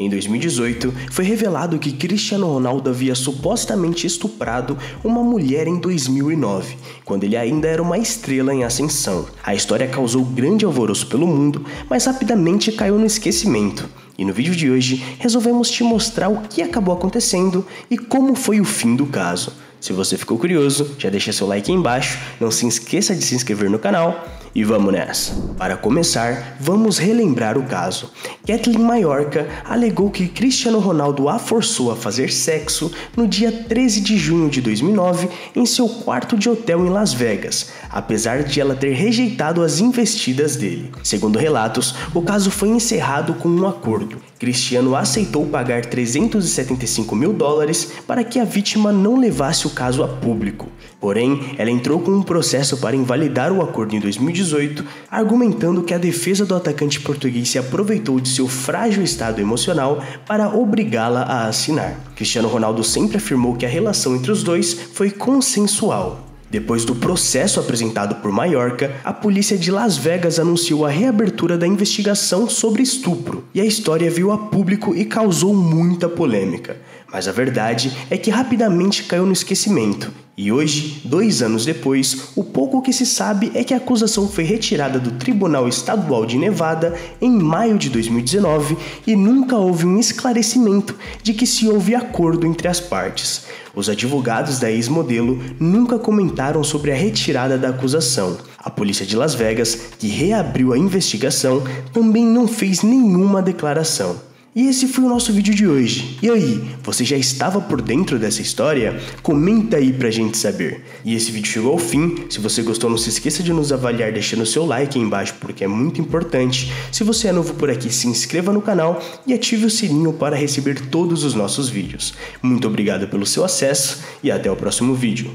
Em 2018, foi revelado que Cristiano Ronaldo havia supostamente estuprado uma mulher em 2009, quando ele ainda era uma estrela em ascensão. A história causou grande alvoroço pelo mundo, mas rapidamente caiu no esquecimento. E no vídeo de hoje, resolvemos te mostrar o que acabou acontecendo e como foi o fim do caso. Se você ficou curioso, já deixa seu like aí embaixo, não se esqueça de se inscrever no canal e vamos nessa! Para começar, vamos relembrar o caso. Kathleen Maiorca alegou que Cristiano Ronaldo a forçou a fazer sexo no dia 13 de junho de 2009 em seu quarto de hotel em Las Vegas, apesar de ela ter rejeitado as investidas dele. Segundo relatos, o caso foi encerrado com um acordo. Cristiano aceitou pagar 375 mil dólares para que a vítima não levasse o caso a público. Porém, ela entrou com um processo para invalidar o acordo em 2018, argumentando que a defesa do atacante português se aproveitou de seu frágil estado emocional para obrigá-la a assinar. Cristiano Ronaldo sempre afirmou que a relação entre os dois foi consensual. Depois do processo apresentado por Maiorca, a polícia de Las Vegas anunciou a reabertura da investigação sobre estupro, e a história veio a público e causou muita polêmica. Mas a verdade é que rapidamente caiu no esquecimento, e hoje, dois anos depois, o pouco que se sabe é que a acusação foi retirada do Tribunal Estadual de Nevada em maio de 2019 e nunca houve um esclarecimento de que se houve acordo entre as partes. Os advogados da ex-modelo nunca comentaram sobre a retirada da acusação. A polícia de Las Vegas, que reabriu a investigação, também não fez nenhuma declaração. E esse foi o nosso vídeo de hoje. E aí, você já estava por dentro dessa história? Comenta aí pra gente saber. E esse vídeo chegou ao fim. Se você gostou, não se esqueça de nos avaliar deixando seu like aí embaixo, porque é muito importante. Se você é novo por aqui, se inscreva no canal e ative o sininho para receber todos os nossos vídeos. Muito obrigado pelo seu acesso e até o próximo vídeo.